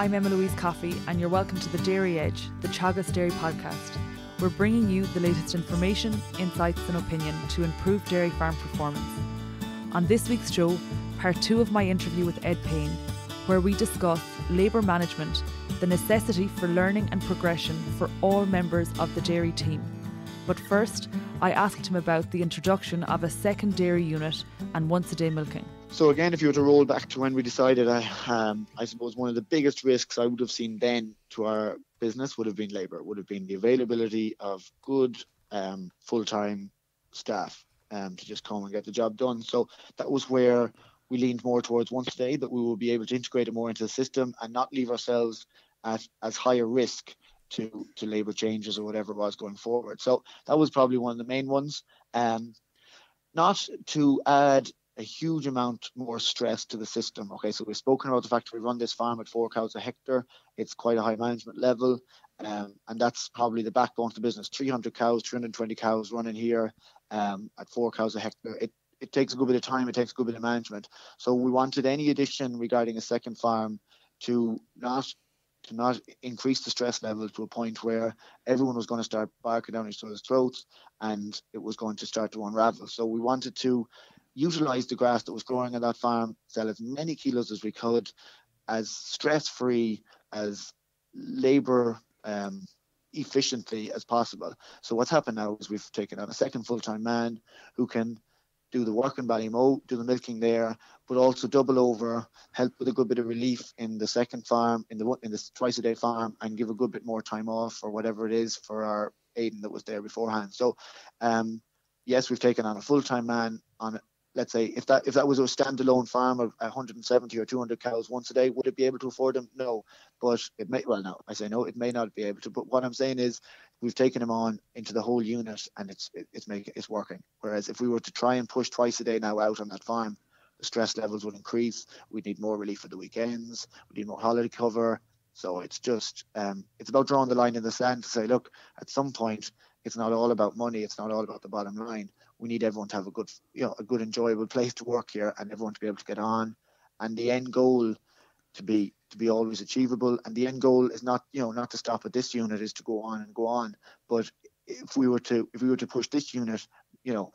I'm Emma Louise Coffey, and you're welcome to the Dairy Edge, the Teagasc Dairy podcast. We're bringing you the latest information, insights, and opinion to improve dairy farm performance. On this week's show, part two of my interview with Ed Payne, where we discuss labour management, the necessity for learning and progression for all members of the dairy team. But first, I asked him about the introduction of a second dairy unit and once a day milking. So again, if you were to roll back to when we decided, I, um, I suppose one of the biggest risks I would have seen then to our business would have been labour, would have been the availability of good um, full-time staff um, to just come and get the job done. So that was where we leaned more towards once a day, that we will be able to integrate it more into the system and not leave ourselves at as high a risk to to labour changes or whatever it was going forward. So that was probably one of the main ones. Um, not to add a huge amount more stress to the system. Okay, so we've spoken about the fact we run this farm at four cows a hectare. It's quite a high management level, um, and that's probably the backbone of the business. 300 cows, 320 cows running here um, at four cows a hectare. It it takes a good bit of time. It takes a good bit of management. So we wanted any addition regarding a second farm to not to not increase the stress level to a point where everyone was going to start barking down each other's throats and it was going to start to unravel. So we wanted to utilize the grass that was growing on that farm, sell as many kilos as we could, as stress free, as labor um, efficiently as possible. So what's happened now is we've taken on a second full time man who can do the work in Ballymoe, do the milking there, but also double over, help with a good bit of relief in the second farm, in the in the twice a day farm, and give a good bit more time off or whatever it is for our Aiden that was there beforehand. So, um, yes, we've taken on a full time man on let's say if that if that was a standalone farm of 170 or 200 cows once a day would it be able to afford them? No but it may well no i say no it may not be able to but what i'm saying is we've taken them on into the whole unit and it's it's making it's working. Whereas if we were to try and push twice a day now out on that farm the stress levels would increase. We'd need more relief for the weekends. We need more holiday cover. So it's just um, it's about drawing the line in the sand to say look at some point it's not all about money it's not all about the bottom line we need everyone to have a good, you know, a good enjoyable place to work here, and everyone to be able to get on, and the end goal to be to be always achievable. And the end goal is not, you know, not to stop at this unit, is to go on and go on. But if we were to if we were to push this unit, you know,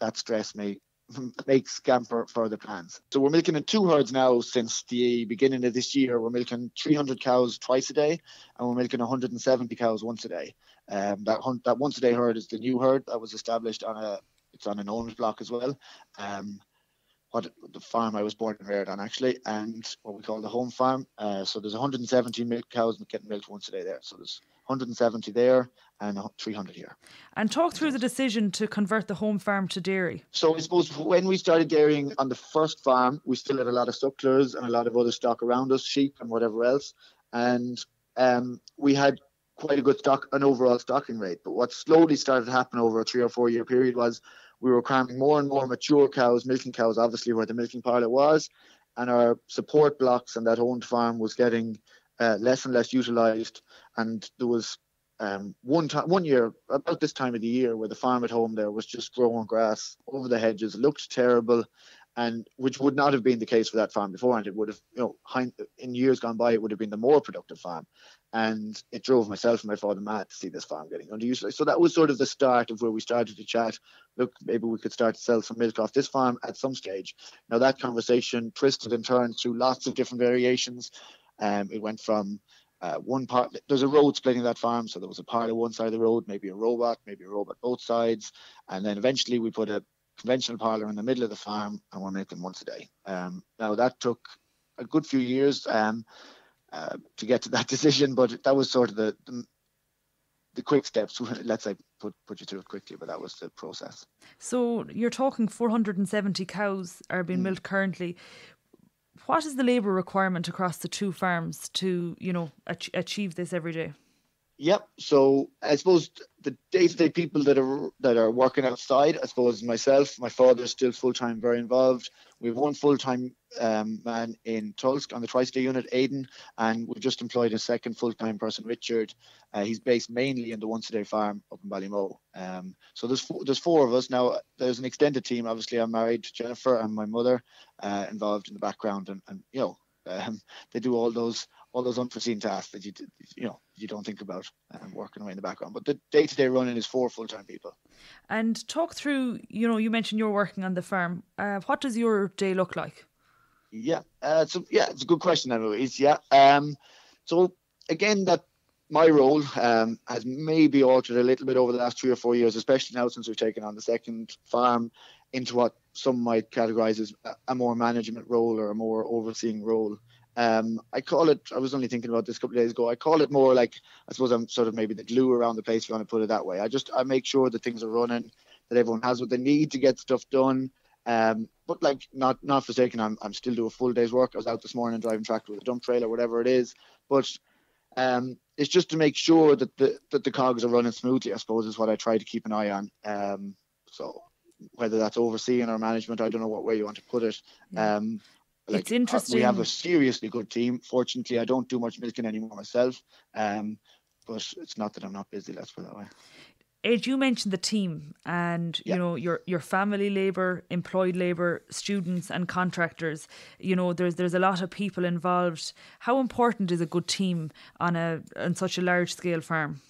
that stress may make scamper further plans. So we're milking in two herds now since the beginning of this year. We're milking 300 cows twice a day, and we're milking 170 cows once a day. Um, that that once a day herd is the new herd that was established on a it's on an owners block as well. Um, what the farm I was born and reared on actually, and what we call the home farm. Uh, so there's 170 milk cows getting milked once a day there. So there's 170 there and 300 here. And talk through the decision to convert the home farm to dairy. So I suppose when we started dairying on the first farm, we still had a lot of sucklers and a lot of other stock around us, sheep and whatever else, and um, we had quite a good stock, an overall stocking rate. But what slowly started to happen over a three or four year period was we were cramming more and more mature cows, milking cows, obviously where the milking parlour was, and our support blocks and that owned farm was getting uh, less and less utilised. And there was um, one time, one year about this time of the year, where the farm at home there was just growing grass over the hedges, looked terrible, and which would not have been the case for that farm before. And it would have, you know, in years gone by, it would have been the more productive farm and it drove myself and my father mad to see this farm getting underutilized. So that was sort of the start of where we started to chat. Look, maybe we could start to sell some milk off this farm at some stage. Now that conversation twisted and turned through lots of different variations. Um, it went from uh, one part. There's a road splitting that farm, so there was a part of one side of the road, maybe a robot, maybe a robot both sides, and then eventually we put a conventional parlour in the middle of the farm, and we're making once a day. Um, now that took a good few years. Um, uh, to get to that decision. But that was sort of the, the, the quick steps. Let's say put put you through it quickly, but that was the process. So you're talking 470 cows are being mm. milked currently. What is the labour requirement across the two farms to you know ach- achieve this every day? Yep. So I suppose the day-to-day people that are that are working outside, I suppose myself, my father is still full-time, very involved. We have one full-time um, man in Tulsk on the Tri-State unit, Aidan, and we've just employed a second full-time person, Richard. Uh, he's based mainly in the Once a Day farm up in Ballymoe. Um, so there's four, there's four of us now. There's an extended team. Obviously, I'm married to Jennifer and my mother uh, involved in the background, and, and you know Um, they do all those all those unforeseen tasks that you you know you don't think about um, working away in the background. But the day to day running is four full time people. And talk through, you know, you mentioned you're working on the farm. Uh, what does your day look like? Yeah, uh, so yeah, it's a good question, Eloise. Yeah, um, so again, that my role um, has maybe altered a little bit over the last three or four years, especially now since we've taken on the second farm into what some might categorize as a more management role or a more overseeing role. Um, I call it, I was only thinking about this a couple of days ago, I call it more like, I suppose I'm sort of maybe the glue around the place, if you want to put it that way. I just, I make sure that things are running, that everyone has what they need to get stuff done. Um, but like, not not forsaken, I'm, I'm still doing a full day's work. I was out this morning driving tractor with a dump trailer, whatever it is. But um, it's just to make sure that the that the cogs are running smoothly. I suppose is what I try to keep an eye on. Um, so whether that's overseeing or management, I don't know what way you want to put it. Um, like, it's interesting. We have a seriously good team. Fortunately, I don't do much milking anymore myself. Um, but it's not that I'm not busy. Let's put it that way. Ed, you mentioned the team and you know your your family labour, employed labour, students and contractors. You know, there's there's a lot of people involved. How important is a good team on a on such a large scale farm?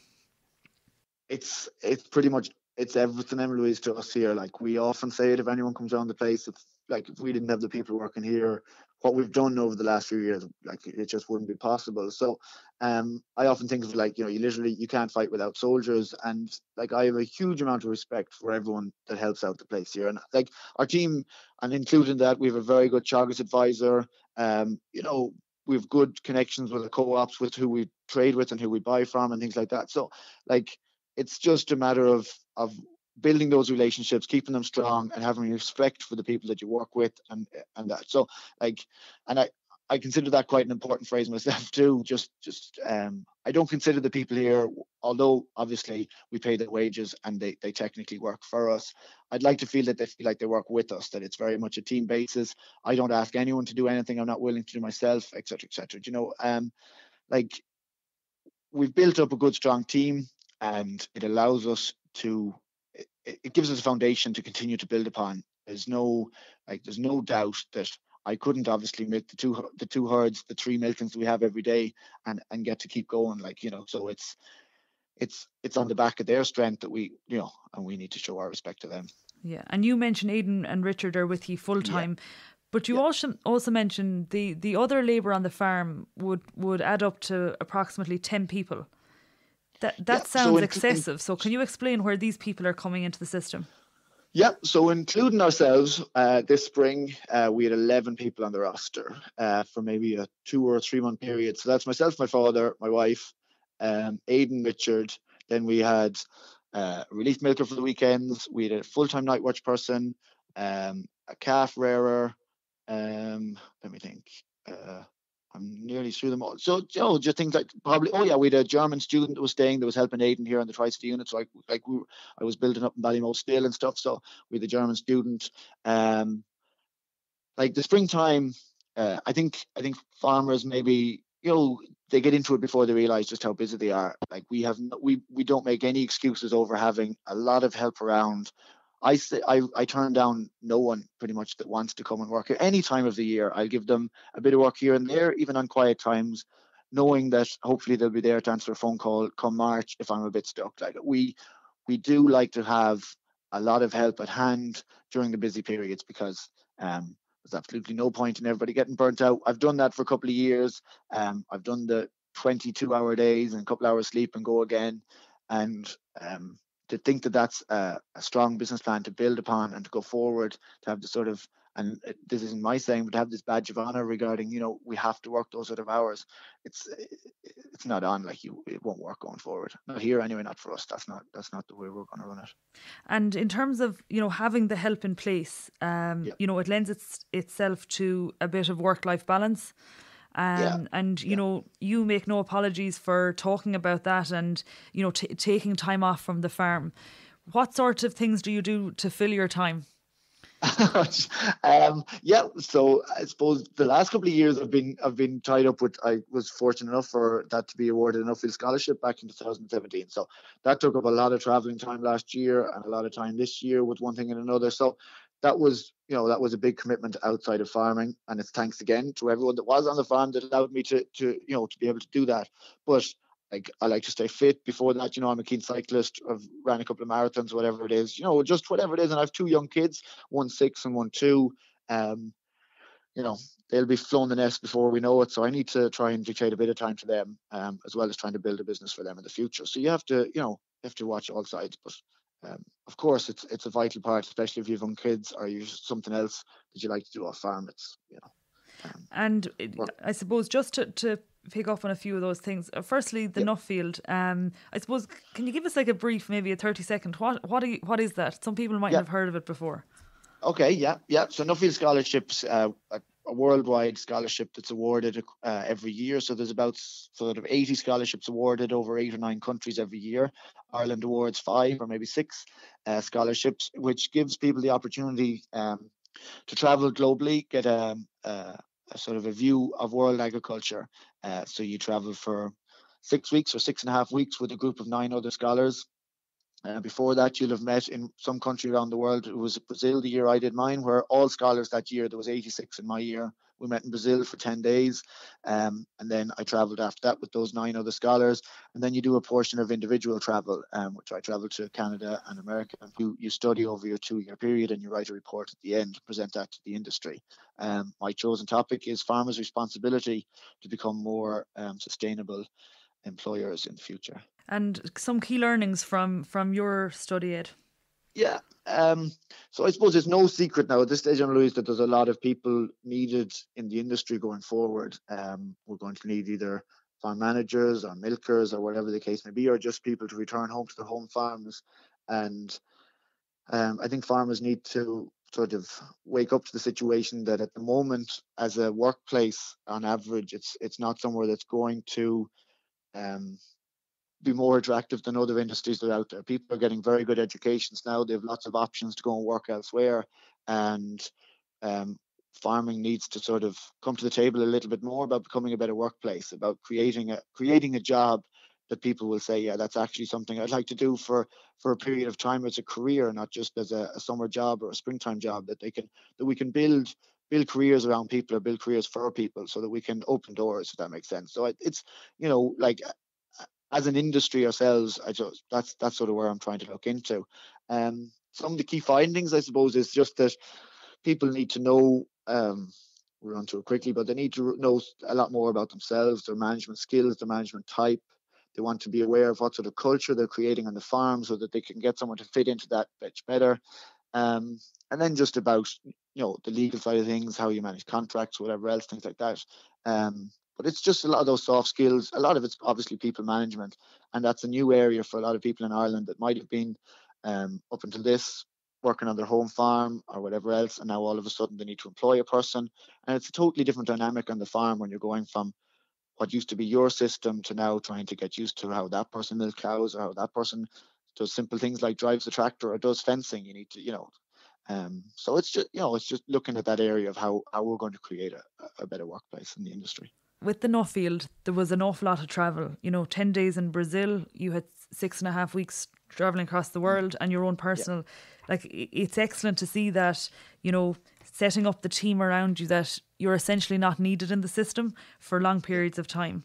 It's it's pretty much it's everything, Emily, to us here. Like we often say it if anyone comes around the place, it's like if we didn't have the people working here, what we've done over the last few years, like it just wouldn't be possible. So, um, I often think of like you know, you literally you can't fight without soldiers, and like I have a huge amount of respect for everyone that helps out the place here, and like our team, and including that, we have a very good Teagasc advisor. Um, you know, we have good connections with the co-ops, with who we trade with and who we buy from, and things like that. So, like, it's just a matter of of building those relationships, keeping them strong, and having respect for the people that you work with, and and that. So like, and I I consider that quite an important phrase myself too. Just just um, I don't consider the people here, although obviously we pay their wages and they they technically work for us. I'd like to feel that they feel like they work with us, that it's very much a team basis. I don't ask anyone to do anything I'm not willing to do myself, etc., etc. You know, um, like we've built up a good strong team, and it allows us to it, it gives us a foundation to continue to build upon. There's no like there's no doubt that I couldn't obviously milk the two the two herds, the three milkings we have every day, and and get to keep going. Like you know, so it's it's it's on the back of their strength that we you know, and we need to show our respect to them. Yeah, and you mentioned Aidan and Richard are with you full time. Yeah. But you yeah. also also mentioned the, the other labour on the farm would, would add up to approximately ten people. That that yeah, sounds so excessive. so can you explain where these people are coming into the system? Yeah, so including ourselves, uh, this spring uh, we had 11 people on the roster uh, for maybe a two or three month period. So that's myself, my father, my wife, um, Aidan, Richard. Then we had uh, a relief milker for the weekends. We had a full time night watch person, um, a calf rearer. Um, let me think. Uh, I'm nearly through them all. So, you know, just things like probably, oh yeah, we had a German student that was staying that was helping Aidan here on the Tri-City unit. So, like, like we, I was building up in Ballymoe still and stuff. So, we had a German student. Um, like the springtime, uh, I think, I think farmers maybe, you know, they get into it before they realize just how busy they are. Like we have, we we don't make any excuses over having a lot of help around. I say I, I turn down no one pretty much that wants to come and work here any time of the year. I'll give them a bit of work here and there, even on quiet times, knowing that hopefully they'll be there to answer a phone call come March if I'm a bit stuck. Like we we do like to have a lot of help at hand during the busy periods because um, there's absolutely no point in everybody getting burnt out. I've done that for a couple of years. Um, I've done the 22 hour days and a couple hours sleep and go again. And um, to think that that's a, a, strong business plan to build upon and to go forward to have the sort of and this isn't my saying but to have this badge of honor regarding you know we have to work those sort of hours it's it's not on like you it won't work going forward. Not here anyway not for us. That's not that's not the way we're going to run it. And in terms of you know having the help in place um you know it lends its, itself to a bit of work life balance um, yeah. And you yeah. know, you make no apologies for talking about that, and you know, t- taking time off from the farm. What sort of things do you do to fill your time? um, yeah, so I suppose the last couple of years I've been I've been tied up with. I was fortunate enough for that to be awarded an Nuffield scholarship back in 2017. So that took up a lot of traveling time last year and a lot of time this year with one thing and another. So that was you know that was a big commitment outside of farming, and it's thanks again to everyone that was on the farm that allowed me to to you know to be able to do that. But like I like to stay fit. Before that, you know, I'm a keen cyclist. I've ran a couple of marathons, whatever it is, you know, just whatever it is. And I have two young kids, one six and one two. Um, you know, they'll be flown the nest before we know it. So I need to try and dictate a bit of time to them, um, as well as trying to build a business for them in the future. So you have to, you know, you have to watch all sides. But um, of course, it's it's a vital part, especially if you have young kids or you something else that you like to do off farm. It's you know. Um, and I suppose just to, to pick up on a few of those things. Uh, firstly, the yep. Nuffield. Um, I suppose can you give us like a brief, maybe a thirty second? What what you, what is that? Some people might yep. have heard of it before. Okay, yeah, yeah. So Nuffield scholarships, uh, a, worldwide scholarship that's awarded uh, every year. So there's about sort of 80 scholarships awarded over eight or nine countries every year. Ireland awards five or maybe six uh, scholarships, which gives people the opportunity um, to travel globally, get a, a, a sort of a view of world agriculture. Uh, so you travel for six weeks or six and a half weeks with a group of nine other scholars. Uh, before that, you'll have met in some country around the world. It was Brazil the year I did mine, where all scholars that year, there was 86 in my year, we met in Brazil for 10 days. Um, and then I traveled after that with those nine other scholars. And then you do a portion of individual travel, um, which I traveled to Canada and America. You, you study over your two year period and you write a report at the end, present that to the industry. Um, my chosen topic is farmers' responsibility to become more um, sustainable employers in the future. And some key learnings from from your study, Ed. Yeah. Um, so I suppose it's no secret now at this stage, Emma Louise, that there's a lot of people needed in the industry going forward. Um, we're going to need either farm managers or milkers or whatever the case may be, or just people to return home to their home farms. And um, I think farmers need to sort of wake up to the situation that at the moment, as a workplace, on average, it's it's not somewhere that's going to um, be more attractive than other industries that are out there. People are getting very good educations now. They have lots of options to go and work elsewhere, and um, farming needs to sort of come to the table a little bit more about becoming a better workplace, about creating a creating a job that people will say, yeah, that's actually something I'd like to do for for a period of time as a career, not just as a, a summer job or a springtime job. That they can that we can build build careers around people or build careers for people so that we can open doors if that makes sense so it's you know like as an industry ourselves, I just that's that's sort of where I'm trying to look into. Um, some of the key findings, I suppose, is just that people need to know. Um, we'll run through it quickly, but they need to know a lot more about themselves, their management skills, their management type. They want to be aware of what sort of culture they're creating on the farm, so that they can get someone to fit into that better. Um, and then just about you know the legal side of things, how you manage contracts, whatever else, things like that. Um, but it's just a lot of those soft skills. A lot of it's obviously people management, and that's a new area for a lot of people in Ireland that might have been um, up until this working on their home farm or whatever else, and now all of a sudden they need to employ a person, and it's a totally different dynamic on the farm when you're going from what used to be your system to now trying to get used to how that person milks cows or how that person does simple things like drives the tractor or does fencing. You need to, you know, um, so it's just you know it's just looking at that area of how how we're going to create a, a better workplace in the industry with the Nuffield, there was an awful lot of travel. You know, 10 days in Brazil, you had six and a half weeks traveling across the world and your own personal. Yeah. Like, it's excellent to see that, you know, setting up the team around you that you're essentially not needed in the system for long periods of time.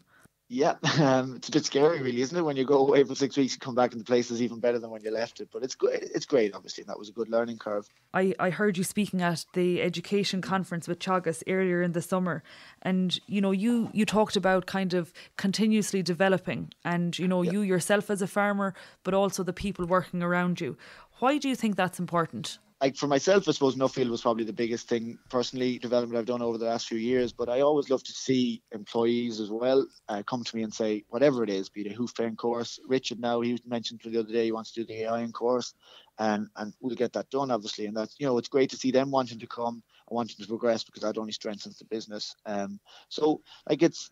Yeah, um, it's a bit scary, really, isn't it? When you go away for six weeks, you come back and the place is even better than when you left it. But it's great. It's great, obviously, and that was a good learning curve. I, I heard you speaking at the education conference with Teagasc earlier in the summer, and you know you you talked about kind of continuously developing, and you know you yourself as a farmer, but also the people working around you. Why do you think that's important? Like for myself, I suppose Nuffield was probably the biggest thing personally development I've done over the last few years. But I always love to see employees as well uh, come to me and say whatever it is, be it a hoof train course. Richard now he mentioned the other day he wants to do the AI course, and and we'll get that done obviously. And that's you know it's great to see them wanting to come and wanting to progress because that only strengthens the business. Um, so like it's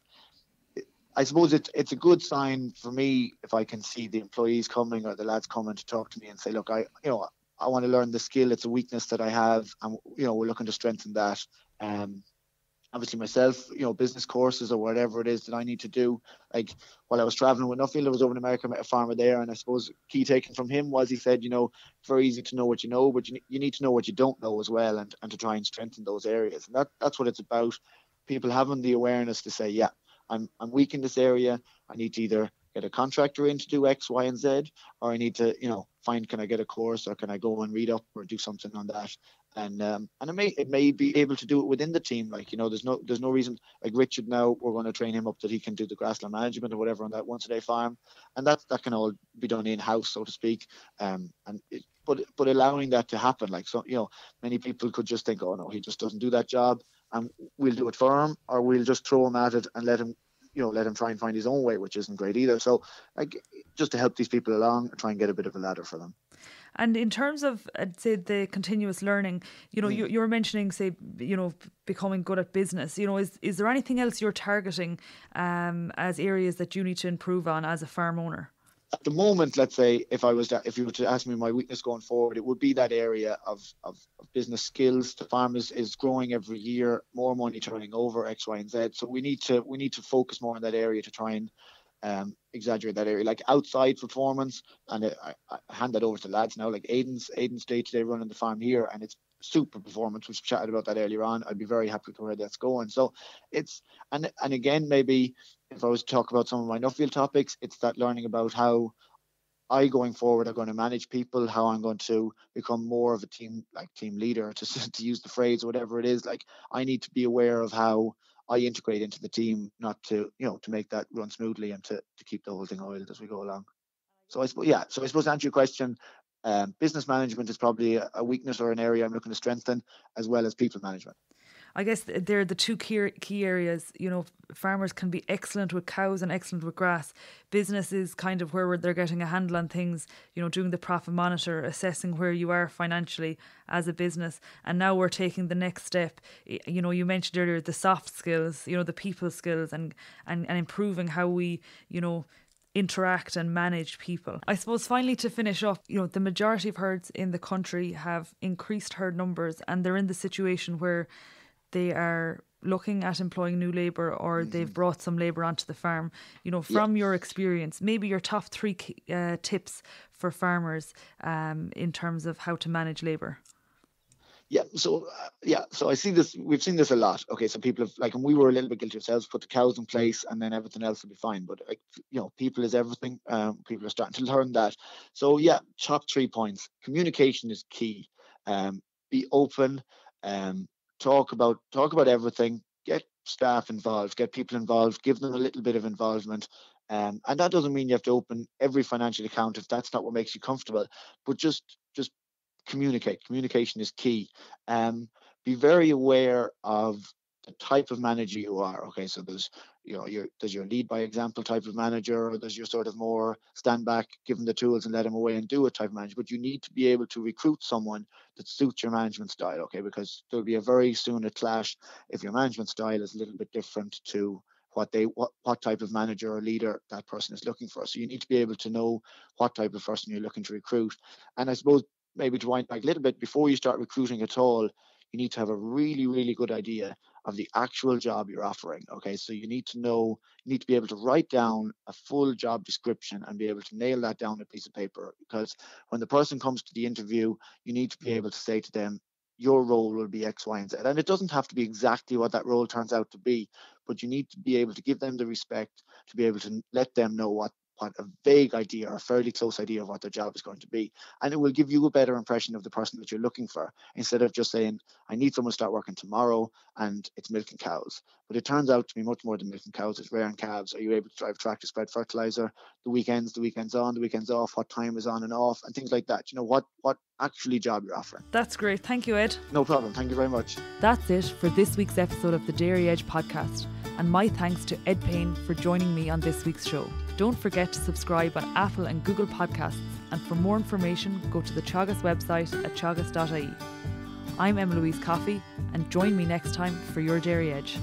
I suppose it's it's a good sign for me if I can see the employees coming or the lads coming to talk to me and say, look, I you know I want to learn the skill. It's a weakness that I have, and you know we're looking to strengthen that. Um, obviously myself, you know, business courses or whatever it is that I need to do. Like while I was traveling with Nuffield, I was over in America, met a farmer there, and I suppose key taken from him was he said, you know, very easy to know what you know, but you, you need to know what you don't know as well, and, and to try and strengthen those areas. And that that's what it's about. People having the awareness to say, yeah, I'm I'm weak in this area. I need to either get a contractor in to do X, Y, and Z, or I need to, you know, find can I get a course or can I go and read up or do something on that and um, and it may it may be able to do it within the team. Like you know, there's no there's no reason like Richard now we're going to train him up that he can do the grassland management or whatever on that once a day farm, and that that can all be done in house, so to speak. Um, and it, but but allowing that to happen, like so you know, many people could just think, oh no, he just doesn't do that job, and we'll do it for him, or we'll just throw him at it and let him you know let him try and find his own way, which isn't great either. So like just to help these people along, try and get a bit of a ladder for them. And in terms of, I'd say, the continuous learning, you know, mm. you, you were mentioning, say, you know, becoming good at business. You know, is is there anything else you're targeting um, as areas that you need to improve on as a farm owner? At the moment, let's say, if I was to, if you were to ask me my weakness going forward, it would be that area of, of, of business skills. The farm is, is growing every year, more money turning over X, Y, and Z. So we need to we need to focus more on that area to try and um, exaggerate that area, like outside performance. And I, I, hand that over to lads now. Like Aiden's Aiden's day to day running the farm here, and it's super performance. We've chatted about that earlier on. I'd be very happy with where that's going. So it's and and again maybe if I was to talk about some of my Nuffield topics, it's that learning about how I going forward are going to manage people, how I'm going to become more of a team like team leader to to use the phrase whatever it is. Like I need to be aware of how I integrate into the team, not to you know to make that run smoothly and to to keep the whole thing oiled as we go along. So I suppose yeah. So I suppose to answer your question, um, business management is probably a, a weakness or an area I'm looking to strengthen, as well as people management. I guess they're the two key key areas. You know, farmers can be excellent with cows and excellent with grass. Business is kind of where they're getting a handle on things. You know, doing the profit monitor, assessing where you are financially as a business, and now we're taking the next step. You know, you mentioned earlier the soft skills. You know, the people skills, and and and improving how we, you know interact and manage people. I suppose finally to finish off, you know, the majority of herds in the country have increased herd numbers and they're in the situation where they are looking at employing new labour or mm-hmm. they've brought some labour onto the farm. You know, from yeah. your experience, maybe your top three uh, tips for farmers um, in terms of how to manage labour. Yeah, so uh, yeah, so I see this. We've seen this a lot. Okay, so people have like, and we were a little bit guilty ourselves. Put the cows in place, and then everything else will be fine. But like, you know, people is everything. Um, people are starting to learn that. So yeah, top three points. Communication is key. Um, be open. Um, talk about talk about everything get staff involved get people involved give them a little bit of involvement. Um, and that doesn't mean you have to open every financial account if that's not what makes you comfortable but just just communicate. Communication is key. Um, be very aware of the type of manager you are. Okay, so there's you know your there's your lead by example type of manager, or there's your sort of more stand back, give them the tools and let them away and do it type of manager. But you need to be able to recruit someone that suits your management style. Okay, because there'll be a very soon a clash if your management style is a little bit different to what they what, what type of manager or leader that person is looking for. So you need to be able to know what type of person you're looking to recruit. And I suppose maybe to wind back a little bit before you start recruiting at all, you need to have a really, really good idea of the actual job you're offering. Okay, so you need to know, you need to be able to write down a full job description and be able to nail that down on a piece of paper. Because when the person comes to the interview, you need to be mm-hmm. able to say to them, your role will be X, Y, and Z. And it doesn't have to be exactly what that role turns out to be, but you need to be able to give them the respect to be able to let them know what what a vague idea or a fairly close idea of what their job is going to be. And it will give you a better impression of the person that you're looking for instead of just saying, I need someone to start working tomorrow and it's milking cows. But it turns out to be much more than milking cows. It's rearing calves. Are you able to drive tractor spread fertilizer? The weekends, the weekends on, the weekends off, what time is on and off, and things like that. You know, what what actually job you're offering. That's great. Thank you, Ed. No problem. Thank you very much. That's it for this week's episode of the Dairy Edge podcast. And my thanks to Ed Payne for joining me on this week's show. Don't forget to subscribe on Apple and Google Podcasts. And for more information, go to the Teagasc website at teagasc.ie. I'm Emma Louise Coffey, and join me next time for your Dairy Edge.